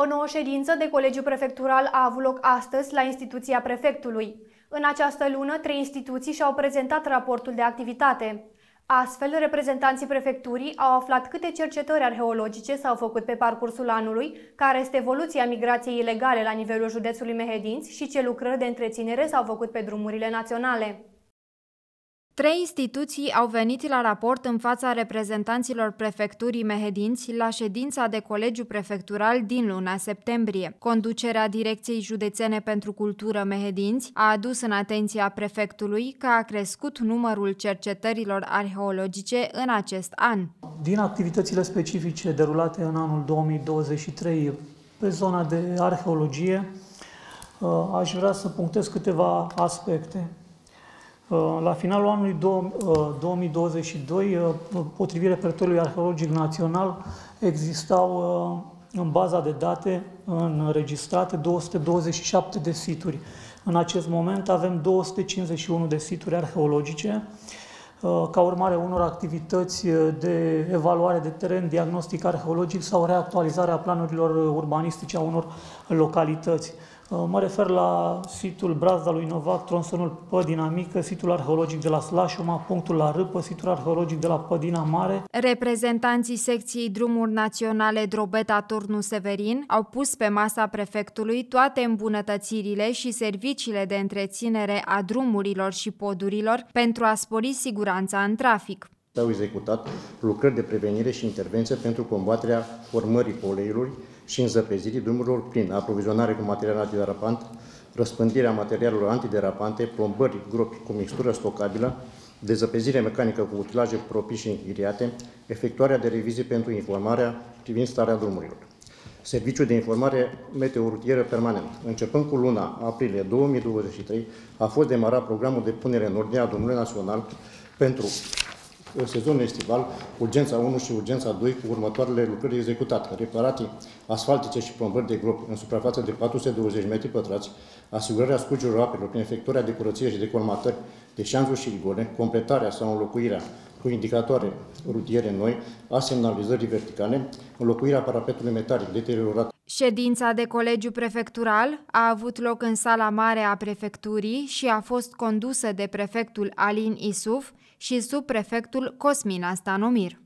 O nouă ședință de Colegiu Prefectural a avut loc astăzi la instituția prefectului. În această lună, trei instituții și-au prezentat raportul de activitate. Astfel, reprezentanții prefecturii au aflat câte cercetări arheologice s-au făcut pe parcursul anului, care este evoluția migrației ilegale la nivelul județului Mehedinți și ce lucrări de întreținere s-au făcut pe drumurile naționale. Trei instituții au venit la raport în fața reprezentanților prefecturii Mehedinți la ședința de colegiu prefectural din luna septembrie. Conducerea Direcției Județene pentru Cultură Mehedinți a adus în atenția prefectului că a crescut numărul cercetărilor arheologice în acest an. Din activitățile specifice derulate în anul 2023 pe zona de arheologie, aș vrea să punctez câteva aspecte. Uh, la finalul anului 2022, uh, uh, potrivit repertoriului arheologic național, existau în baza de date înregistrate 227 de situri. În acest moment avem 251 de situri arheologice, ca urmare unor activități de evaluare de teren, diagnostic arheologic sau reactualizarea planurilor urbanistice a unor localități. Uh, mă refer la situl Brazda lui Novac, tronsonul Pădina Mică, situl arheologic de la Slașuma, punctul la Râpă, situl arheologic de la Pădina Mare. Reprezentanții secției Drumuri Naționale Drobeta Turnu Severin au pus pe masa prefectului toate îmbunătățirile și serviciile de întreținere a drumurilor și podurilor pentru a spori siguranța în trafic. S-au executat lucrări de prevenire și intervenție pentru combaterea formării poleiului, și înzăpezirii drumurilor prin aprovizionare cu material antiderapant, răspândirea materialelor antiderapante, plombări, gropi cu mixtură stocabilă, dezăpezire mecanică cu utilaje proprii și închiriate, efectuarea de revizii pentru informarea privind starea drumurilor. Serviciul de informare meteorutieră permanent. Începând cu luna aprilie 2023, a fost demarat programul de punere în ordine a drumului național pentru sezonul estival, urgența 1 și urgența 2 cu următoarele lucrări executate. Reparații asfaltice și plombări de gropi în suprafață de 420 metri pătrați, asigurarea scurgerilor apelor prin efectuarea de curăție și de colmatări de șanțuri și rigole, completarea sau înlocuirea cu indicatoare rutiere noi a semnalizării verticale, înlocuirea parapetului metalic deteriorat. Ședința de colegiu prefectural a avut loc în sala mare a prefecturii și a fost condusă de prefectul Alin Isuf și subprefectul Cosmin Stanomir.